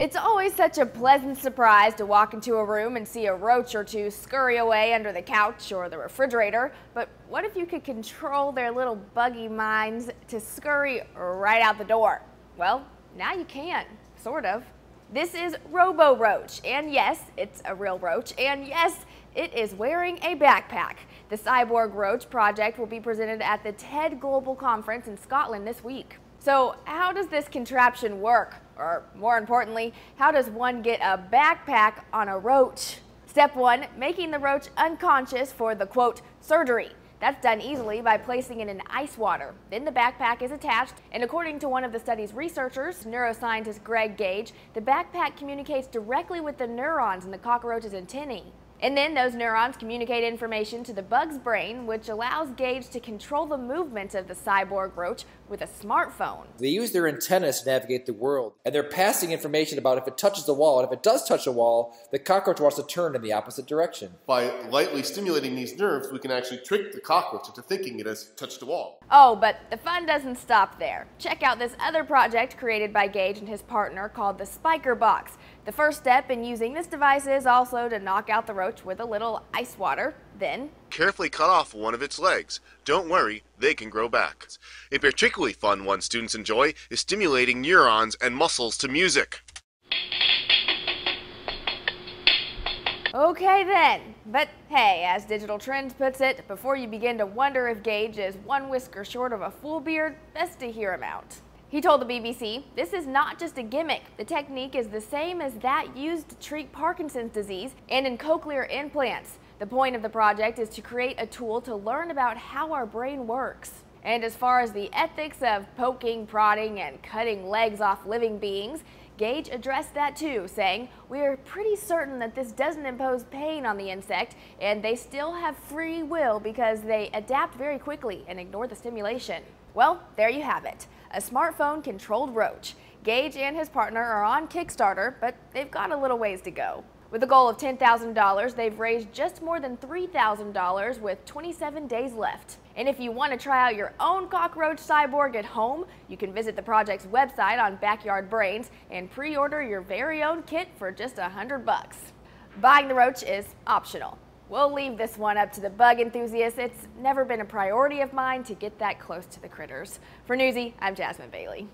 It's always such a pleasant surprise to walk into a room and see a roach or two scurry away under the couch or the refrigerator. But what if you could control their little buggy minds to scurry right out the door? Well, now you can, sort of. This is Robo Roach, and yes, it's a real roach, and yes, it is wearing a backpack. The Cyborg Roach project will be presented at the TED Global Conference in Scotland this week. So how does this contraption work? Or more importantly, how does one get a backpack on a roach? Step one, making the roach unconscious for the quote, surgery. That's done easily by placing it in ice water. Then the backpack is attached, and according to one of the study's researchers, neuroscientist Greg Gage, the backpack communicates directly with the neurons in the cockroach's antennae. And then those neurons communicate information to the bug's brain, which allows Gage to control the movement of the cyborg roach with a smartphone. They use their antennas to navigate the world, and they're passing information about if it touches the wall, and if it does touch a wall, the cockroach wants to turn in the opposite direction. By lightly stimulating these nerves, we can actually trick the cockroach into thinking it has touched a wall. Oh, but the fun doesn't stop there. Check out this other project created by Gage and his partner called the Spiker Box. The first step in using this device is also to knock out the roach with a little ice water. Then, carefully cut off one of its legs. Don't worry, they can grow back. A particularly fun one students enjoy is stimulating neurons and muscles to music. Okay then, but hey, as Digital Trends puts it, before you begin to wonder if Gage is one whisker short of a full beard, best to hear him out. He told the BBC, this is not just a gimmick. The technique is the same as that used to treat Parkinson's disease and in cochlear implants. The point of the project is to create a tool to learn about how our brain works. And as far as the ethics of poking, prodding, and cutting legs off living beings, Gage addressed that too, saying, We are pretty certain that this doesn't impose pain on the insect, and they still have free will because they adapt very quickly and ignore the stimulation. Well, there you have it, a smartphone controlled roach. Gage and his partner are on Kickstarter, but they've got a little ways to go. With a goal of $10,000, they've raised just more than $3,000 with 27 days left. And if you want to try out your own cockroach cyborg at home, you can visit the project's website on Backyard Brains and pre-order your very own kit for just a hundred bucks. Buying the roach is optional. We'll leave this one up to the bug enthusiasts. It's never been a priority of mine to get that close to the critters. For Newsy, I'm Jasmine Bailey.